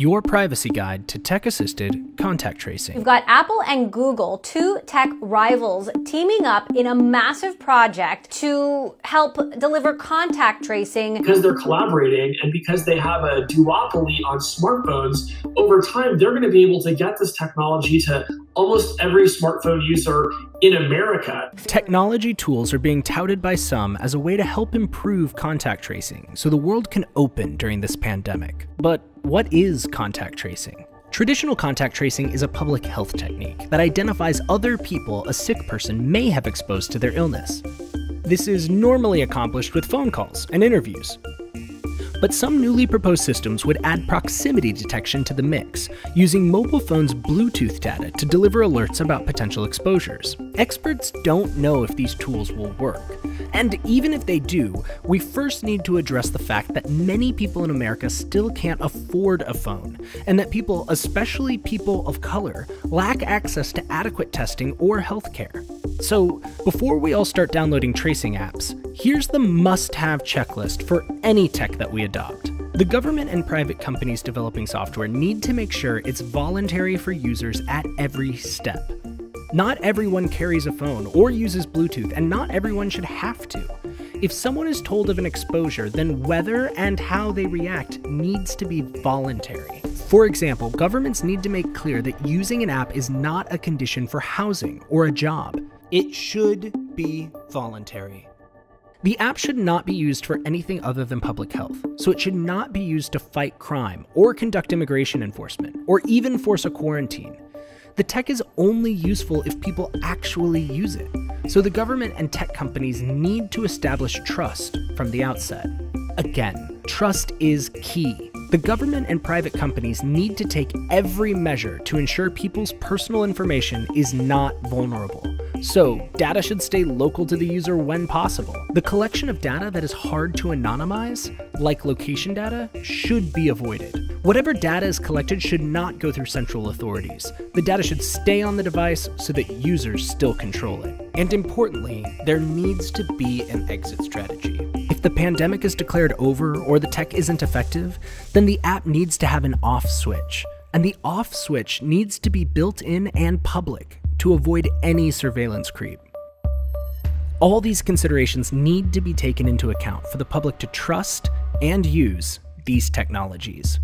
your privacy guide to tech assisted contact tracing. You've got Apple and Google, two tech rivals, teaming up in a massive project to help deliver contact tracing. Because they're collaborating and because they have a duopoly on smartphones, over time they're going to be able to get this technology to almost every smartphone user in America. Technology tools are being touted by some as a way to help improve contact tracing so the world can open during this pandemic. But what is contact tracing? Traditional contact tracing is a public health technique that identifies other people a sick person may have exposed to their illness. This is normally accomplished with phone calls and interviews, but some newly proposed systems would add proximity detection to the mix, using mobile phones' Bluetooth data to deliver alerts about potential exposures. Experts don't know if these tools will work. And even if they do, we first need to address the fact that many people in America still can't afford a phone, and that people, especially people of color, lack access to adequate testing or healthcare. So, before we all start downloading tracing apps, here's the must have checklist for any tech that we adopt. The government and private companies developing software need to make sure it's voluntary for users at every step. Not everyone carries a phone or uses Bluetooth, and not everyone should have to. If someone is told of an exposure, then whether and how they react needs to be voluntary. For example, governments need to make clear that using an app is not a condition for housing or a job. It should be voluntary. The app should not be used for anything other than public health, so it should not be used to fight crime, or conduct immigration enforcement, or even force a quarantine. The tech is only useful if people actually use it, so the government and tech companies need to establish trust from the outset. Again, trust is key. The government and private companies need to take every measure to ensure people's personal information is not vulnerable. So, data should stay local to the user when possible. The collection of data that is hard to anonymize, like location data, should be avoided. Whatever data is collected should not go through central authorities. The data should stay on the device so that users still control it. And importantly, there needs to be an exit strategy. If the pandemic is declared over or the tech isn't effective, then the app needs to have an off switch. And the off switch needs to be built in and public to avoid any surveillance creep. All these considerations need to be taken into account for the public to trust and use these technologies.